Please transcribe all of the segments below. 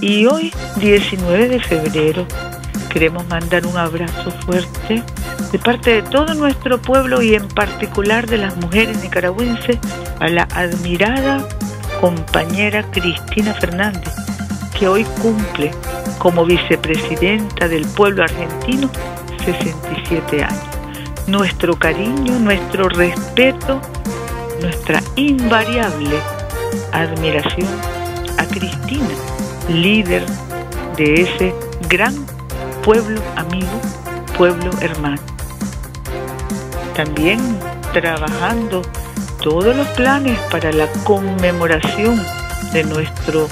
Y hoy, 19 de febrero, queremos mandar un abrazo fuerte de parte de todo nuestro pueblo y en particular de las mujeres nicaragüenses a la admirada compañera Cristina Fernández, que hoy cumple como vicepresidenta del pueblo argentino 67 años. Nuestro cariño, nuestro respeto, nuestra invariable admiración a Cristina, líder de ese gran pueblo amigo, pueblo hermano. También trabajando todos los planes para la conmemoración de nuestro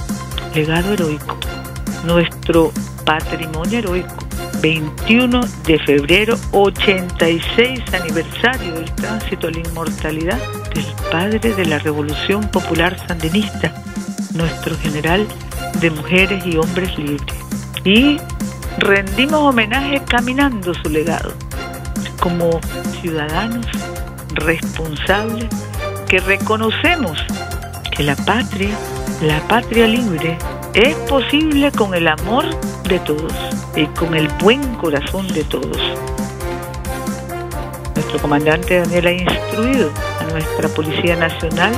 legado heroico, nuestro patrimonio heroico. 21 de febrero, 86 aniversario del tránsito a la inmortalidad del padre de la Revolución Popular Sandinista, nuestro general de mujeres y hombres libres. Y rendimos homenaje caminando su legado como ciudadanos responsables que reconocemos que la patria, la patria libre, es posible con el amor de todos y con el buen corazón de todos. Nuestro comandante Daniel ha instruido a nuestra Policía Nacional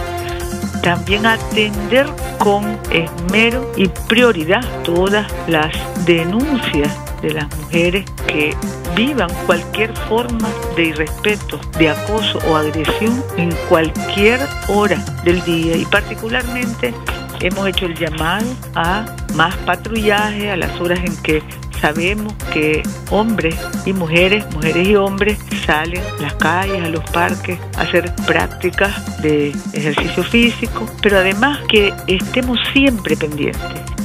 también atender con esmero y prioridad todas las denuncias de las mujeres que vivan cualquier forma de irrespeto, de acoso o agresión en cualquier hora del día. Y particularmente hemos hecho el llamado a más patrullaje a las horas en que sabemos que hombres y mujeres, mujeres y hombres salen a las calles, a los parques, a hacer prácticas de ejercicio físico, pero además que estemos siempre pendientes